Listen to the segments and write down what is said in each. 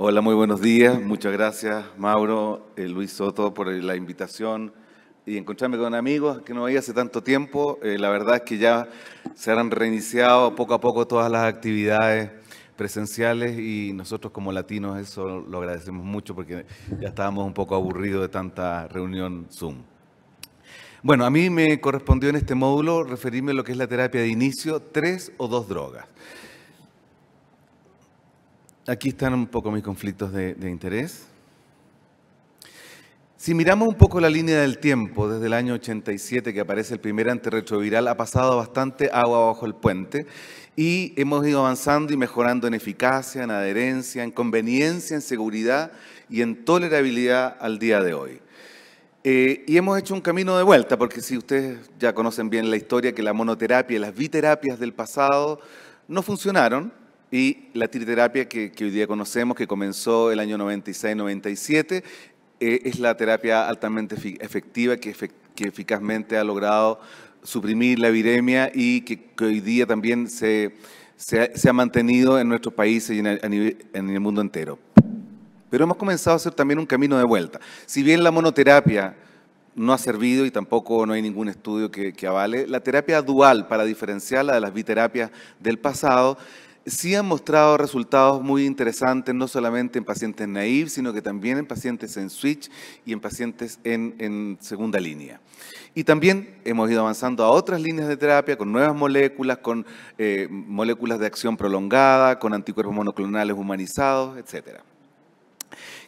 Hola, muy buenos días. Muchas gracias, Mauro, eh, Luis Soto, por la invitación y encontrarme con amigos que no veía hace tanto tiempo. Eh, la verdad es que ya se han reiniciado poco a poco todas las actividades presenciales y nosotros como latinos eso lo agradecemos mucho porque ya estábamos un poco aburridos de tanta reunión Zoom. Bueno, a mí me correspondió en este módulo referirme a lo que es la terapia de inicio, tres o dos drogas. Aquí están un poco mis conflictos de, interés. Si miramos un poco la línea del tiempo, desde el año 87 que aparece el primer antirretroviral, ha pasado bastante agua bajo el puente y hemos ido avanzando y mejorando en eficacia, en adherencia, en conveniencia, en seguridad y en tolerabilidad al día de hoy. Eh, y hemos hecho un camino de vuelta, porque si ustedes ya conocen bien la historia, que la monoterapia y las biterapias del pasado no funcionaron, y la triterapia que, hoy día conocemos, que comenzó el año 96-97, eh, es la terapia altamente efectiva que, eficazmente ha logrado suprimir la viremia y que, hoy día también se, ha, mantenido en nuestros países y en el, mundo entero. Pero hemos comenzado a hacer también un camino de vuelta. Si bien la monoterapia no ha servido y tampoco no hay ningún estudio que, que avale, la terapia dual, para diferenciarla de las biterapias del pasado, sí han mostrado resultados muy interesantes, no solamente en pacientes naive, sino que también en pacientes en switch y en pacientes en, segunda línea. Y también hemos ido avanzando a otras líneas de terapia con nuevas moléculas, con eh, moléculas de acción prolongada, con anticuerpos monoclonales humanizados, etc.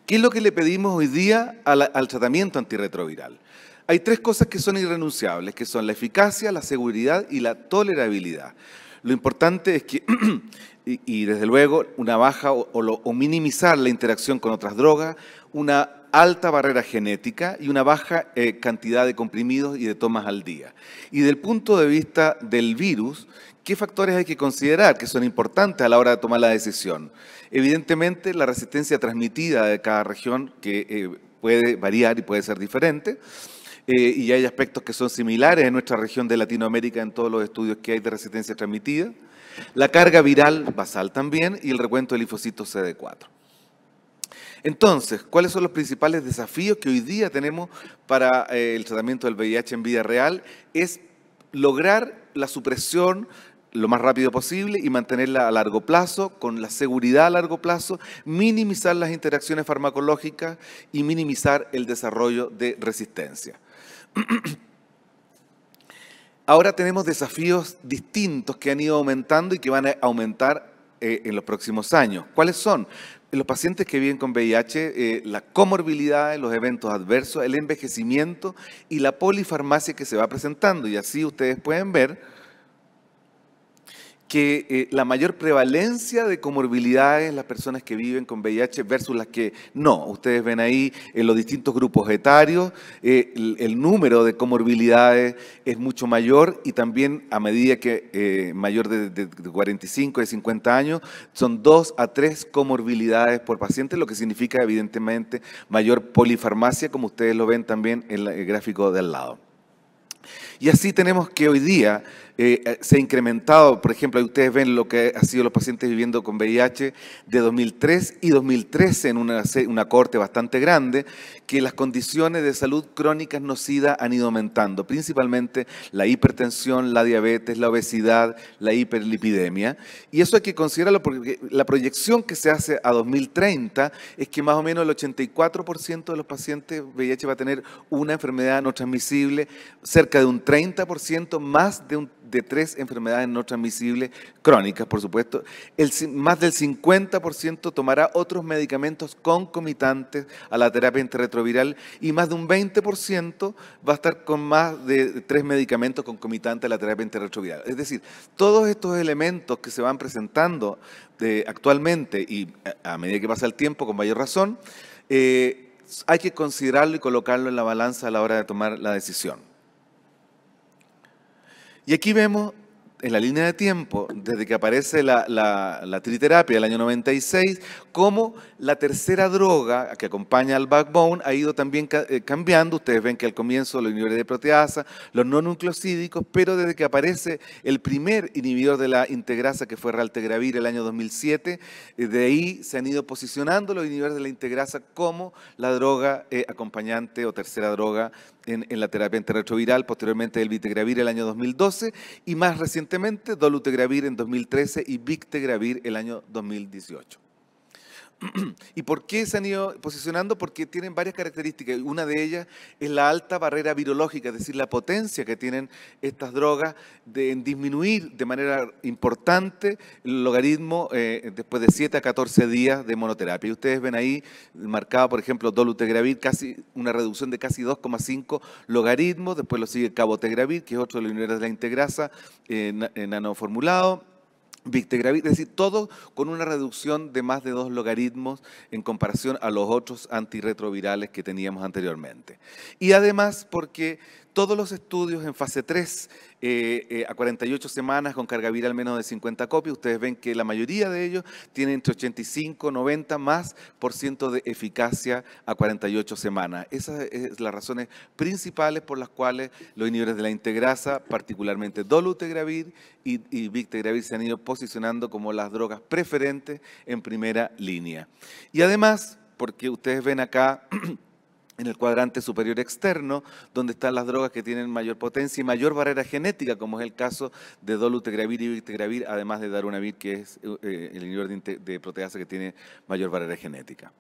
¿Qué es lo que le pedimos hoy día al, al tratamiento antirretroviral? Hay tres cosas que son irrenunciables, que son la eficacia, la seguridad y la tolerabilidad. Lo importante es que, y, desde luego, una baja o, minimizar la interacción con otras drogas, una alta barrera genética y una baja eh, cantidad de comprimidos y de tomas al día. Y del punto de vista del virus, ¿qué factores hay que considerar que son importantes a la hora de tomar la decisión? Evidentemente, la resistencia transmitida de cada región, que eh, puede variar y puede ser diferente. Eh, y hay aspectos que son similares en nuestra región de Latinoamérica en todos los estudios que hay de resistencia transmitida. La carga viral basal también y el recuento del linfocito CD4. Entonces, ¿cuáles son los principales desafíos que hoy día tenemos para eh, el tratamiento del VIH en vida real? Es lograr la supresión lo más rápido posible y mantenerla a largo plazo, con la seguridad a largo plazo, minimizar las interacciones farmacológicas y minimizar el desarrollo de resistencia. Ahora tenemos desafíos distintos que han ido aumentando y que van a aumentar eh, en los próximos años. ¿Cuáles son? los pacientes que viven con VIH, eh, la comorbilidad, los eventos adversos, el envejecimiento y la polifarmacia que se va presentando. Y así ustedes pueden ver que eh, la mayor prevalencia de comorbilidades las personas que viven con VIH versus las que no. Ustedes ven ahí en los distintos grupos etarios, eh, el, número de comorbilidades es mucho mayor y también a medida que eh, mayor de, 45, de 50 años, son dos a tres comorbilidades por paciente, lo que significa evidentemente mayor polifarmacia, como ustedes lo ven también en el gráfico del lado. Y así tenemos que hoy día eh, eh, se ha incrementado, por ejemplo, ustedes ven lo que han sido los pacientes viviendo con VIH de 2003 y 2013 en una, una corte bastante grande, que las condiciones de salud crónicas nocida han ido aumentando, principalmente la hipertensión, la diabetes, la obesidad, la hiperlipidemia. Y eso hay que considerarlo porque la proyección que se hace a 2030 es que más o menos el 84% de los pacientes VIH va a tener una enfermedad no transmisible, cerca de un 30% más de un de tres enfermedades no transmisibles crónicas, por supuesto, el, más del 50% tomará otros medicamentos concomitantes a la terapia antirretroviral y más de un 20% va a estar con más de tres medicamentos concomitantes a la terapia antirretroviral. Es decir, todos estos elementos que se van presentando actualmente y a, medida que pasa el tiempo, con mayor razón, eh, hay que considerarlo y colocarlo en la balanza a la hora de tomar la decisión. Y aquí vemos en la línea de tiempo, desde que aparece la, la, triterapia del año 96, como la tercera droga que acompaña al backbone ha ido también eh, cambiando. Ustedes ven que al comienzo los inhibidores de proteasa, los no nucleosídicos, pero desde que aparece el primer inhibidor de la integrasa, que fue Raltegravir el año 2007, eh, de ahí se han ido posicionando los inhibidores de la integrasa como la droga eh, acompañante o tercera droga en, la terapia antirretroviral, posteriormente el vitegravir el año 2012 y más recientemente dolutegravir en 2013 y victegravir el año 2018. ¿Y por qué se han ido posicionando? Porque tienen varias características. Una de ellas es la alta barrera virológica, es decir, la potencia que tienen estas drogas de disminuir de manera importante el logaritmo eh, después de 7 a 14 días de monoterapia. Y ustedes ven ahí marcado, por ejemplo, dolutegravir, casi una reducción de casi 2,5 logaritmos. Después lo sigue cabotegravir, que es otro de los de la integrasa eh, nanoformulado Victegravir, es decir, todo con una reducción de más de dos logaritmos en comparación a los otros antirretrovirales que teníamos anteriormente. Y además porque todos los estudios en fase 3 eh, eh, a 48 semanas con carga viral menos de 50 copias, ustedes ven que la mayoría de ellos tienen entre 85 90 más por ciento de eficacia a 48 semanas. Esas son las razones principales por las cuales los inhibidores de la integrasa, particularmente dolutegravir y, y victegravir, se han ido posicionando como las drogas preferentes en primera línea. Y además, porque ustedes ven acá en el cuadrante superior externo, donde están las drogas que tienen mayor potencia y mayor barrera genética, como es el caso de dolutegravir y victegravir, además de darunavir, que es eh, el inhibidor de proteasa que tiene mayor barrera genética.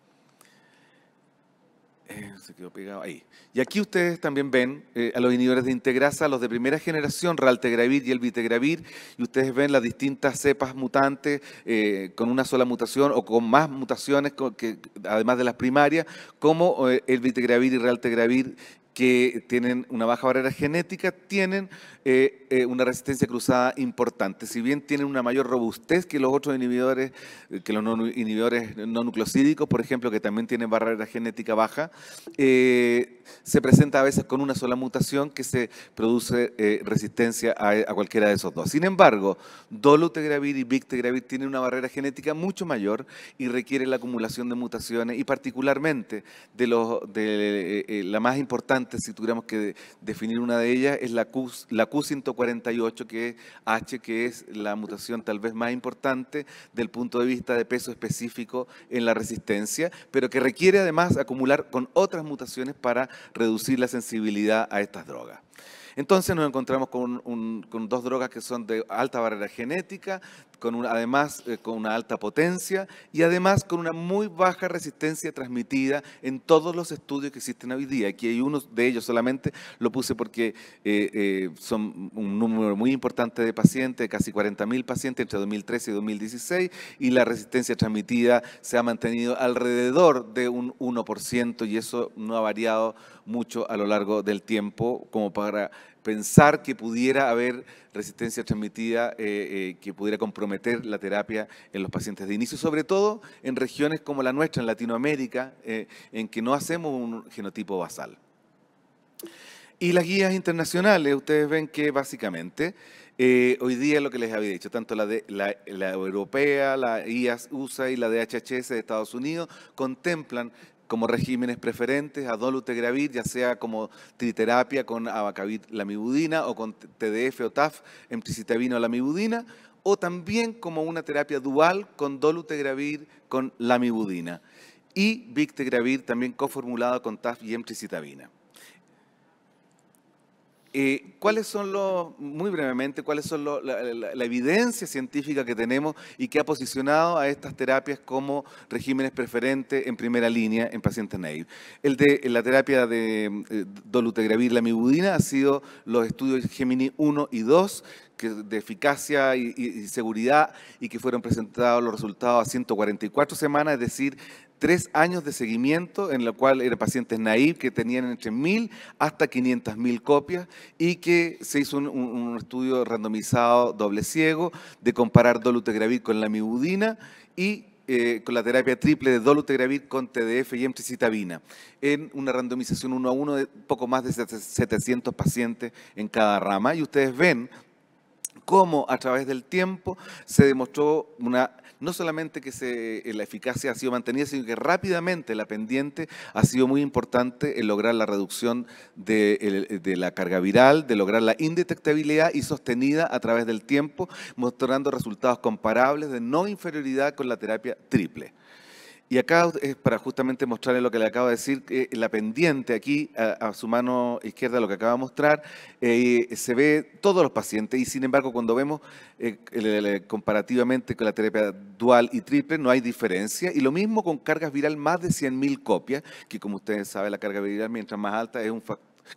Eh, se quedó pegado ahí. Y aquí ustedes también ven eh, a los inhibidores de integrasa, los de primera generación, Raltegravir y el Vitegravir, y ustedes ven las distintas cepas mutantes eh, con una sola mutación o con más mutaciones, que, además de las primarias, como el Vitegravir y Raltegravir que tienen una baja barrera genética, tienen eh, una resistencia cruzada importante. Si bien tienen una mayor robustez que los otros inhibidores, eh, que los inhibidores no nucleosídicos, por ejemplo, que también tienen barrera genética baja, se presenta a veces con una sola mutación que se produce resistencia a, cualquiera de esos dos. Sin embargo, dolutegravir y victegravir tienen una barrera genética mucho mayor y requiere la acumulación de mutaciones y particularmente de, los, de la más importante, si tuviéramos que definir una de ellas, es la, la Q148, que es H, que es la mutación tal vez más importante del punto de vista de peso específico en la resistencia, pero que requiere además acumular con otras mutaciones para reducir la sensibilidad a estas drogas. Entonces nos encontramos con, con, dos drogas que son de alta barrera genética, con además eh, con una alta potencia y además con una muy baja resistencia transmitida en todos los estudios que existen hoy día. Aquí hay uno de ellos solamente, lo puse porque eh, eh, son un número muy importante de pacientes, casi 40.000 pacientes entre 2013 y 2016, y la resistencia transmitida se ha mantenido alrededor de un 1% y eso no ha variado mucho a lo largo del tiempo como para pensar que pudiera haber resistencia transmitida eh, eh, que pudiera comprometer la terapia en los pacientes de inicio, sobre todo en regiones como la nuestra, en Latinoamérica, eh, en que no hacemos un genotipo basal. Y las guías internacionales, ustedes ven que básicamente hoy día lo que les había dicho, tanto la, de, la, la europea, la IAS USA y la DHHS de Estados Unidos contemplan como regímenes preferentes a dolutegravir, ya sea como triterapia con abacavir lamivudina o con TDF o TAF, emtricitabina o lamivudina, o también como una terapia dual con dolutegravir con lamivudina y victegravir también coformulado con TAF y emtricitabina. Eh, ¿Cuáles son los, muy brevemente, cuáles son la, evidencia científica que tenemos y que ha posicionado a estas terapias como regímenes preferentes en primera línea en pacientes naive? El de la terapia de eh, dolutegravir lamivudina ha sido los estudios Gemini 1 y 2 de eficacia y, y, seguridad y que fueron presentados los resultados a 144 semanas, es decir, tres años de seguimiento en lo cual eran pacientes naive que tenían entre 1.000 hasta 500.000 copias y que se hizo un, estudio randomizado doble ciego de comparar dolutegravir con la mibudina y eh, con la terapia triple de dolutegravir con TDF y emtricitabina, en una randomización uno a uno de poco más de 700 pacientes en cada rama. Y ustedes ven cómo a través del tiempo se demostró una no solamente que se, la eficacia ha sido mantenida, sino que rápidamente la pendiente ha sido muy importante en lograr la reducción de, de la carga viral, de lograr la indetectabilidad y sostenida a través del tiempo, mostrando resultados comparables de no inferioridad con la terapia triple. Y acá es para justamente mostrarle lo que le acabo de decir, la pendiente aquí a, su mano izquierda, lo que acaba de mostrar, eh, se ve todos los pacientes y sin embargo cuando vemos eh, comparativamente con la terapia dual y triple no hay diferencia. Y lo mismo con cargas viral más de 100.000 copias, que como ustedes saben la carga viral mientras más alta es un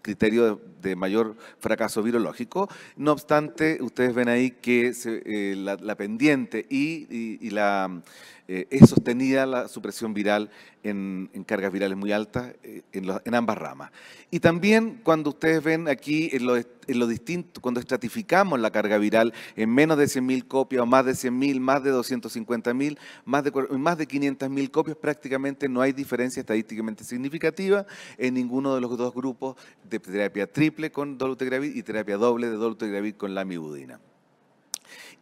criterio de, mayor fracaso virológico. No obstante, ustedes ven ahí que eh, la, pendiente y la eh, es sostenida la supresión viral en, cargas virales muy altas eh, en, ambas ramas. Y también cuando ustedes ven aquí en lo, distinto, cuando estratificamos la carga viral en menos de 100.000 copias o más de 100.000, más de 250.000, más de, más de 500.000 copias, prácticamente no hay diferencia estadísticamente significativa en ninguno de los dos grupos de terapia triple con dolutegravir y terapia doble de dolutegravir con lamivudina.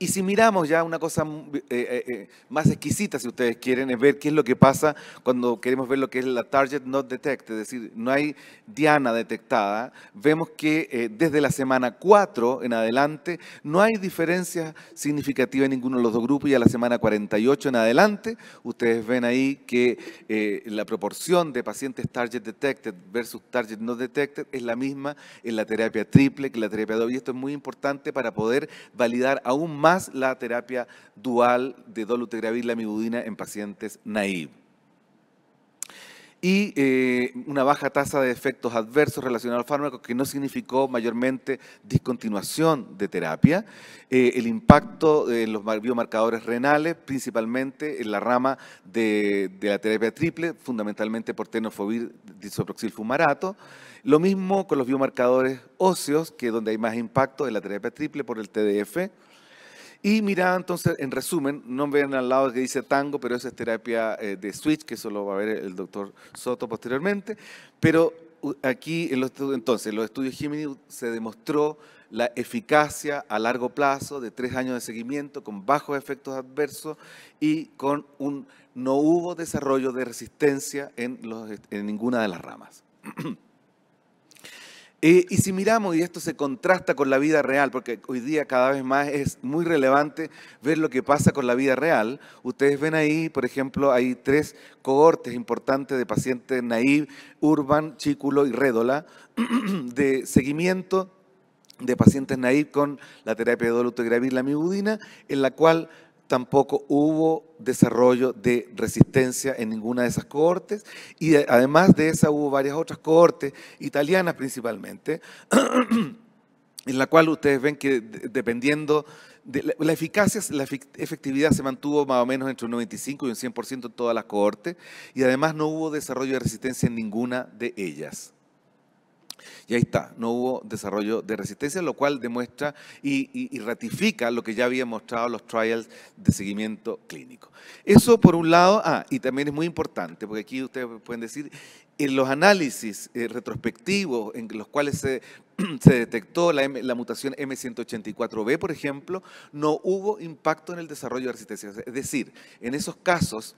Y si miramos ya una cosa eh, eh, eh, más exquisita, si ustedes quieren, es ver qué es lo que pasa cuando queremos ver lo que es la target not detect, es decir, no hay diana detectada, vemos que desde la semana 4 en adelante no hay diferencia significativa en ninguno de los dos grupos y a la semana 48 en adelante, ustedes ven ahí que la proporción de pacientes target detected versus target not detected es la misma en la terapia triple que la terapia doble. Y esto es muy importante para poder validar aún más la terapia dual de dolutegravir lamivudina en pacientes naive. Y eh, una baja tasa de efectos adversos relacionados al fármaco que no significó mayormente discontinuación de terapia. Eh, el impacto en los biomarcadores renales, principalmente en la rama de, la terapia triple, fundamentalmente por tenofovir disoproxil fumarato. Lo mismo con los biomarcadores óseos, que donde hay más impacto en la terapia triple por el TDF. Y mira, entonces, en resumen, no ven al lado que dice tango, pero esa es terapia eh, de switch, que eso lo va a ver el doctor Soto posteriormente. Pero aquí, entonces, en los estudios Gemini se demostró la eficacia a largo plazo de tres años de seguimiento con bajos efectos adversos y con un no hubo desarrollo de resistencia en, los, en ninguna de las ramas. Eh, y si miramos, y esto se contrasta con la vida real, porque hoy día cada vez más es muy relevante ver lo que pasa con la vida real, ustedes ven ahí, por ejemplo, hay tres cohortes importantes de pacientes naive, urban, chículo y rédola, de seguimiento de pacientes naive con la terapia de dolutegravir, la mibudina, en la cual tampoco hubo desarrollo de resistencia en ninguna de esas cohortes y además de esa hubo varias otras cohortes, italianas principalmente, en la cual ustedes ven que dependiendo de la, eficacia, la efectividad se mantuvo más o menos entre un 95 y un 100% en todas las cohortes y además no hubo desarrollo de resistencia en ninguna de ellas. Y ahí está, no hubo desarrollo de resistencia, lo cual demuestra y, ratifica lo que ya habían mostrado los trials de seguimiento clínico. Eso por un lado, ah, y también es muy importante, porque aquí ustedes pueden decir, en los análisis eh, retrospectivos en los cuales se, detectó la, la, mutación M184B, por ejemplo, no hubo impacto en el desarrollo de resistencia. Es decir, en esos casos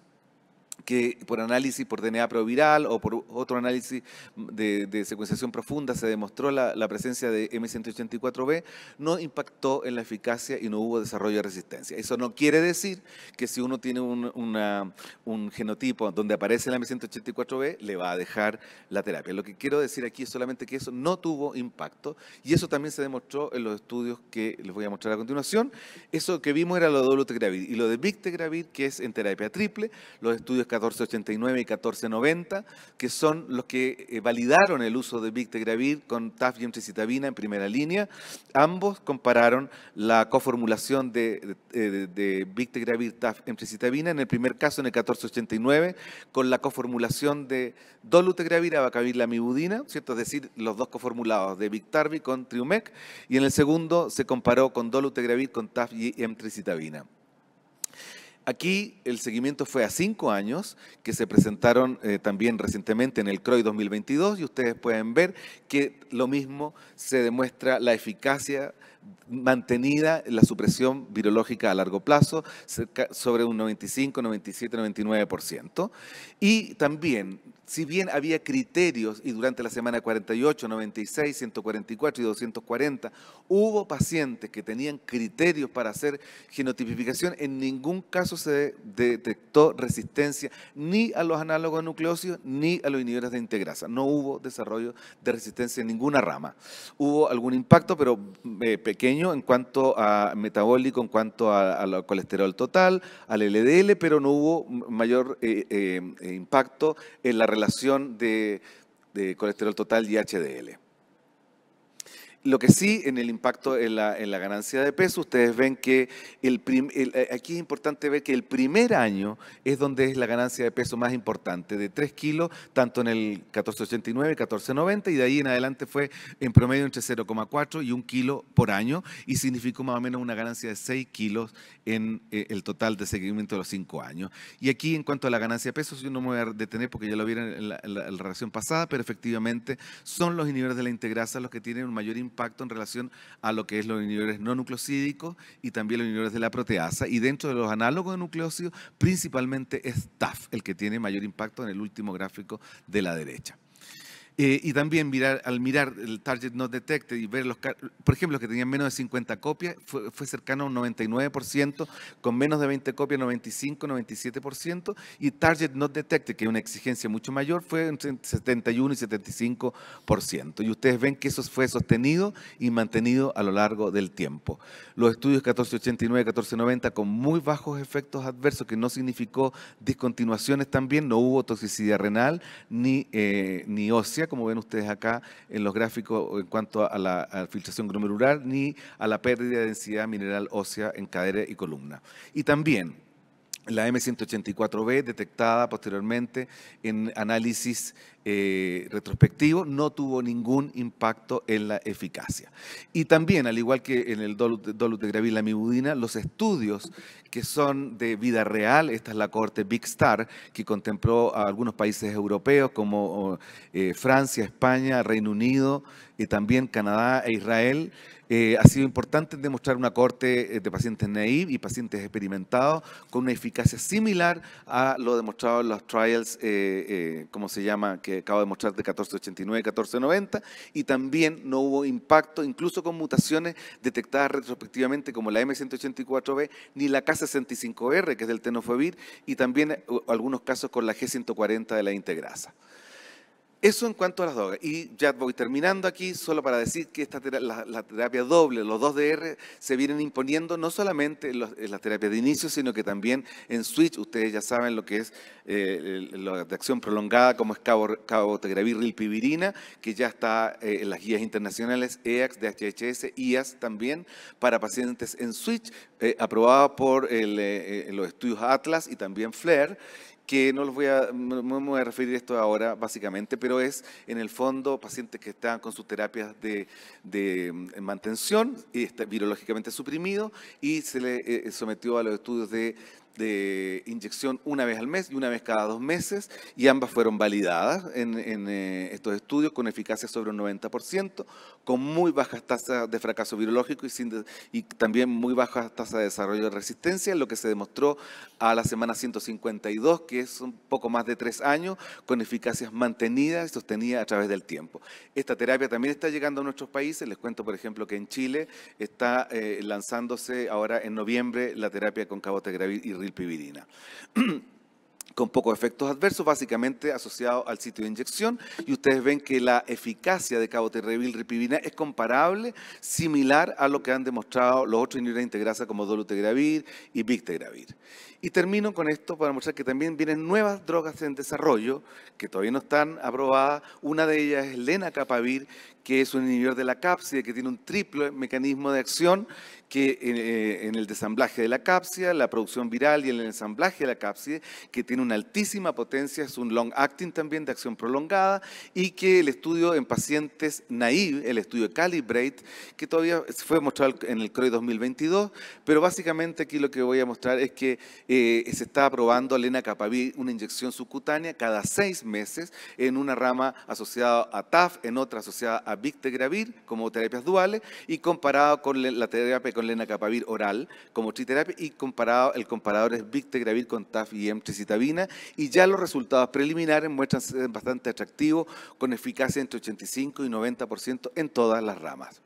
que por análisis por DNA proviral o por otro análisis de, secuenciación profunda se demostró la, presencia de M184B, no impactó en la eficacia y no hubo desarrollo de resistencia. Eso no quiere decir que si uno tiene un, genotipo donde aparece la M184B, le va a dejar la terapia. Lo que quiero decir aquí es solamente que eso no tuvo impacto y eso también se demostró en los estudios que les voy a mostrar a continuación. Eso que vimos era lo de dolutegravir y lo de victegravir, que es en terapia triple, los estudios 1489 y 1490, que son los que eh, validaron el uso de Victegravir con TAF y emtricitabina en primera línea. Ambos compararon la coformulación de, de, de Victegravir, en el primer caso, en el 1489, con la coformulación de dolutegravir, abacavir, lamivudina, ¿cierto? es decir, los dos coformulados de Victarvi con Triumec, y en el segundo se comparó con dolutegravir con TAF y emtricitabina. Aquí el seguimiento fue a cinco años, que se presentaron eh, también recientemente en el CROI 2022, y ustedes pueden ver que lo mismo se demuestra la eficacia mantenida la supresión virológica a largo plazo, sobre un 95, 97, 99%. Y también si bien había criterios y durante la semana 48, 96, 144 y 240 hubo pacientes que tenían criterios para hacer genotipificación, en ningún caso se detectó resistencia ni a los análogos nucleócidos ni a los inhibidores de integrasa. No hubo desarrollo de resistencia en ninguna rama. Hubo algún impacto, pero eh, pequeño en cuanto a metabólico, en cuanto al colesterol total, al LDL, pero no hubo mayor eh, eh, impacto en la relación de, colesterol total y HDL. Lo que sí, en el impacto en la, ganancia de peso, ustedes ven que el, eh, aquí es importante ver que el primer año es donde es la ganancia de peso más importante, de 3 kilos, tanto en el 1489, 1490, y de ahí en adelante fue en promedio entre 0,4 y 1 kilo por año, y significó más o menos una ganancia de 6 kilos en eh, el total de seguimiento de los 5 años. Y aquí, en cuanto a la ganancia de peso, yo no me voy a detener porque ya lo vieron en la, en la relación pasada, pero efectivamente son los inhibidores de la integrasa los que tienen un mayor impacto impacto en relación a lo que es los inhibidores no nucleosídicos y también los inhibidores de la proteasa. Y dentro de los análogos de nucleócidos, principalmente es TAF el que tiene mayor impacto en el último gráfico de la derecha. Eh, y también al mirar el target not detected y ver los, por ejemplo, los que tenían menos de 50 copias, fue, cercano a un 99%, con menos de 20 copias 95, 97%, y target not detected, que es una exigencia mucho mayor, fue entre 71 y 75%. Y ustedes ven que eso fue sostenido y mantenido a lo largo del tiempo. Los estudios 1489, 1490 con muy bajos efectos adversos, que no significó discontinuaciones también, no hubo toxicidad renal ni, eh, ni ósea, como ven ustedes acá en los gráficos en cuanto a la filtración glomerular, ni a la pérdida de densidad mineral ósea en cadera y columna. Y también la M184B, detectada posteriormente en análisis eh, retrospectivo, no tuvo ningún impacto en la eficacia. Y también, al igual que en el dolutegravir, la mibudina, los estudios que son de vida real, esta es la corte Big Star, que contempló a algunos países europeos como eh, Francia, España, Reino Unido, y también Canadá e Israel, eh, ha sido importante demostrar una corte eh, de pacientes naive y pacientes experimentados con una eficacia similar a lo demostrado en los trials, eh, como se llama, que acabo de mostrar de 1489 y 1490, y también no hubo impacto, incluso con mutaciones detectadas retrospectivamente como la M184B ni la K65R, que es del tenofovir, y también algunos casos con la G140 de la integrasa. Eso en cuanto a las drogas. Y ya voy terminando aquí, solo para decir que esta la, terapia doble, los 2DR, se vienen imponiendo no solamente en, la terapia de inicio, sino que también en switch. Ustedes ya saben lo que es eh, la de acción prolongada, como es cabo, rilpivirina, que ya está eh, en las guías internacionales EAX, DHHS, IAS también, para pacientes en switch, eh, aprobada por los estudios Atlas y también FLAIR que no los voy a, me voy a referir a esto ahora básicamente, pero es en el fondo pacientes que están con sus terapias de, de mm, mantención, y está virológicamente suprimido, y se le eh, sometió a los estudios de de inyección una vez al mes y una vez cada dos meses, y ambas fueron validadas en, eh, estos estudios con eficacia sobre un 90%, con muy bajas tasas de fracaso virológico y, y también muy bajas tasas de desarrollo de resistencia, lo que se demostró a la semana 152, que es un poco más de tres años, con eficacias mantenidas y sostenidas a través del tiempo. Esta terapia también está llegando a nuestros países, les cuento por ejemplo que en Chile está eh, lanzándose ahora en noviembre la terapia con cabotegravir y rilpivirina. con pocos efectos adversos, básicamente asociados al sitio de inyección, y ustedes ven que la eficacia de cabotegravir ripivina es comparable, similar a lo que han demostrado los otros inhibidores de integrasa como dolutegravir y bictegravir. Y termino con esto para mostrar que también vienen nuevas drogas en desarrollo que todavía no están aprobadas. Una de ellas es lenacapavir, que es un inhibidor de la cápside, que tiene un triple mecanismo de acción que eh, en el desamblaje de la cápside, la producción viral y en el ensamblaje de la cápside, que tiene una altísima potencia, es un long acting también de acción prolongada y que el estudio en pacientes naive, el estudio Calibrate, que todavía fue mostrado en el CROI 2022, pero básicamente aquí lo que voy a mostrar es que eh, se está aprobando lenacapavir, una inyección subcutánea cada seis meses en una rama asociada a TAF, en otra asociada a Victegravir como terapias duales y comparado con la terapia con lenacapavir oral como triterapia y comparado, el comparador es Victegravir con TAF y emtricitabina y ya los resultados preliminares muestran ser bastante atractivos con eficacia entre 85 y 90% en todas las ramas.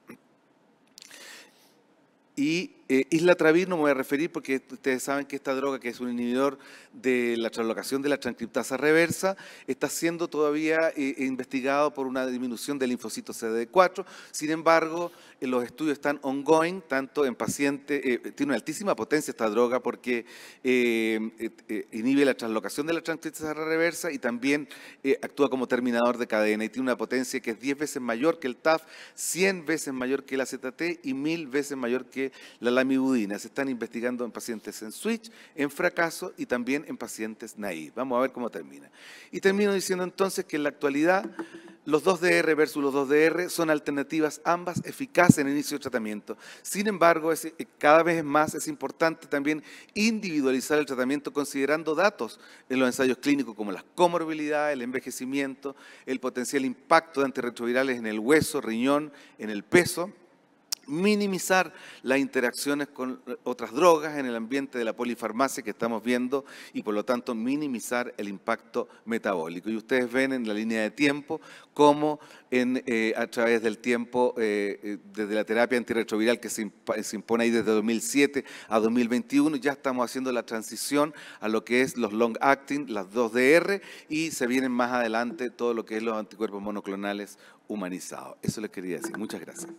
Y eh, Isla Travir no me voy a referir porque ustedes saben que esta droga, que es un inhibidor de la translocación de la transcriptasa reversa, está siendo todavía eh, investigado por una disminución del linfocito CD4. Sin embargo, eh, los estudios están ongoing, tanto en pacientes, tiene una altísima potencia esta droga porque inhibe la translocación de la transcriptasa reversa y también actúa como terminador de cadena y tiene una potencia que es 10 veces mayor que el TAF, 100 veces mayor que el AZT y 1000 veces mayor que la lamivudina. Se están investigando en pacientes en switch, en fracaso y también en pacientes naive. Vamos a ver cómo termina. Y termino diciendo entonces que en la actualidad los 2DR versus los 2DR son alternativas ambas eficaces en inicio del tratamiento. Sin embargo, eh, cada vez más es importante también individualizar el tratamiento considerando datos en los ensayos clínicos como las comorbilidades, el envejecimiento, el potencial impacto de antirretrovirales en el hueso, riñón, en el peso minimizar las interacciones con otras drogas en el ambiente de la polifarmacia que estamos viendo y por lo tanto minimizar el impacto metabólico. Y ustedes ven en la línea de tiempo cómo eh, a través del tiempo, eh, eh, desde la terapia antirretroviral que se, se, impone ahí desde 2007 a 2021, ya estamos haciendo la transición a lo que es los long acting, las 2DR, y se vienen más adelante todo lo que es los anticuerpos monoclonales humanizados. Eso les quería decir. Muchas gracias.